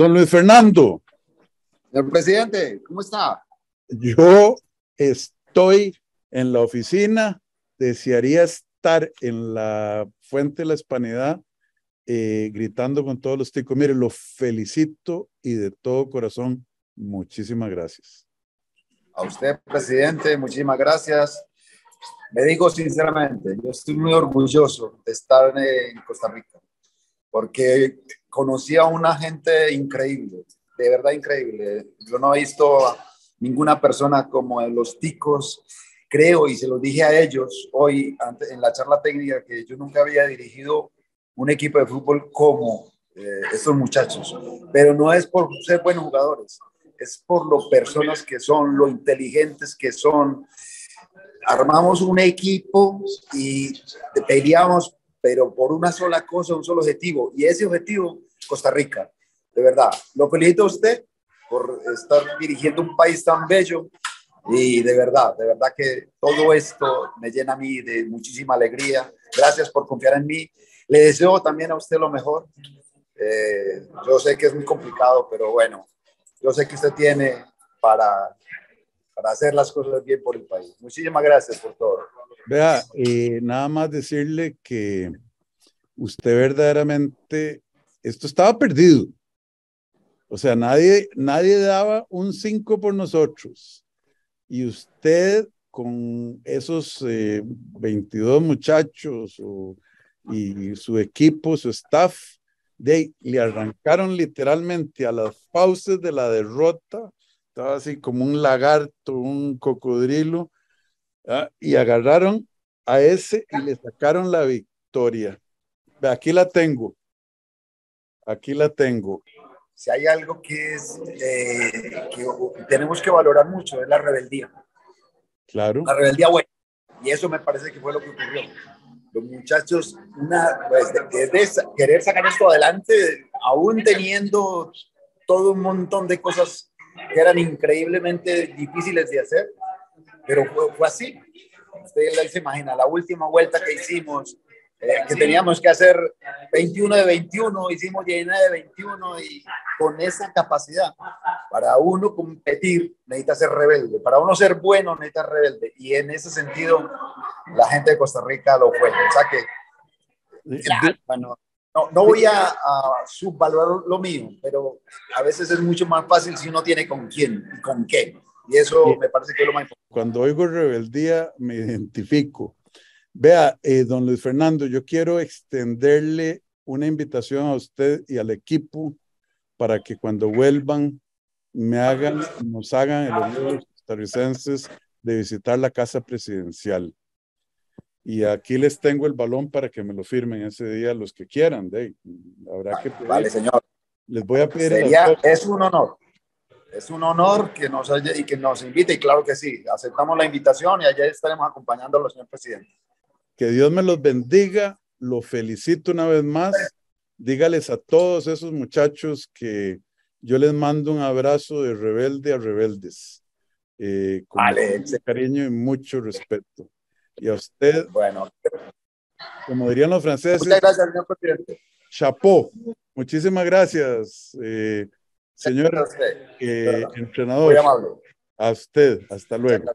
Don Luis Fernando. Señor presidente, ¿cómo está? Yo estoy en la oficina, desearía estar en la Fuente de la Hispanidad eh, gritando con todos los ticos. Mire, lo felicito y de todo corazón, muchísimas gracias. A usted, presidente, muchísimas gracias. Me digo sinceramente, yo estoy muy orgulloso de estar en Costa Rica, porque conocí a una gente increíble, de verdad increíble. Yo no he visto ninguna persona como los ticos. Creo, y se lo dije a ellos hoy en la charla técnica, que yo nunca había dirigido un equipo de fútbol como eh, estos muchachos. Pero no es por ser buenos jugadores, es por lo personas que son, lo inteligentes que son. Armamos un equipo y peleamos, pero por una sola cosa, un solo objetivo. Y ese objetivo, Costa Rica. De verdad, lo felicito a usted por estar dirigiendo un país tan bello y de verdad, de verdad que todo esto me llena a mí de muchísima alegría. Gracias por confiar en mí. Le deseo también a usted lo mejor. Eh, yo sé que es muy complicado, pero bueno, yo sé que usted tiene para, para hacer las cosas bien por el país. Muchísimas gracias por todo. Vea, eh, nada más decirle que usted verdaderamente, esto estaba perdido. O sea, nadie, nadie daba un 5 por nosotros. Y usted con esos 22 eh, muchachos y su equipo, su staff, de, le arrancaron literalmente a las fauces de la derrota, estaba así como un lagarto, un cocodrilo, ¿ah? y agarraron a ese y le sacaron la victoria. Aquí la tengo, aquí la tengo. Si hay algo que, es, eh, que tenemos que valorar mucho, es la rebeldía. Claro. La rebeldía buena. Y eso me parece que fue lo que ocurrió los muchachos, una, pues, de, querer sacar esto adelante, aún teniendo todo un montón de cosas que eran increíblemente difíciles de hacer, pero fue, fue así. Usted se imagina, la última vuelta que hicimos, eh, que teníamos que hacer 21 de 21, hicimos 19 de 21 y con esa capacidad, para uno competir necesita ser rebelde, para uno ser bueno necesita ser rebelde y en ese sentido la gente de Costa Rica lo fue. O sea que, bueno, no, no voy a, a, subvalorar lo mío, pero a veces es mucho más fácil si uno tiene con quién y con qué. Y eso me parece que es lo más importante. Cuando oigo rebeldía, me identifico Vea, eh, don Luis Fernando, yo quiero extenderle una invitación a usted y al equipo para que cuando vuelvan me hagan, nos hagan el honor de los costarricenses de visitar la casa presidencial. Y aquí les tengo el balón para que me lo firmen ese día los que quieran. De, habrá que Vale, señor. Les voy a pedir. Sería, es un honor. Es un honor que nos haya, y que nos invite, y claro que sí, aceptamos la invitación y allá estaremos acompañándolo, señor presidente. Que Dios me los bendiga. Lo felicito una vez más. Dígales a todos esos muchachos que yo les mando un abrazo de rebelde a rebeldes. Eh, con cariño y mucho respeto. Y a usted, bueno, como dirían los franceses, muchas gracias, señor presidente. Chapeau. Muchísimas gracias, eh, señor eh, entrenador. Muy amable. A usted, hasta luego.